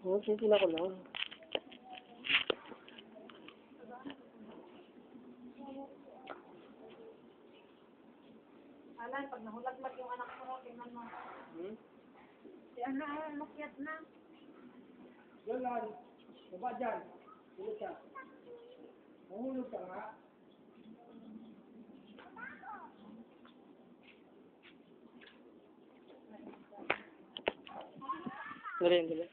Oh, simple ako lang. Alan, pag nahulaglag yung anak mo, tingnan mo. Hmm? Si ano, makiat na. Yan lang. Baba dyan. Tulog ka. Mahulog ka nga. Narendra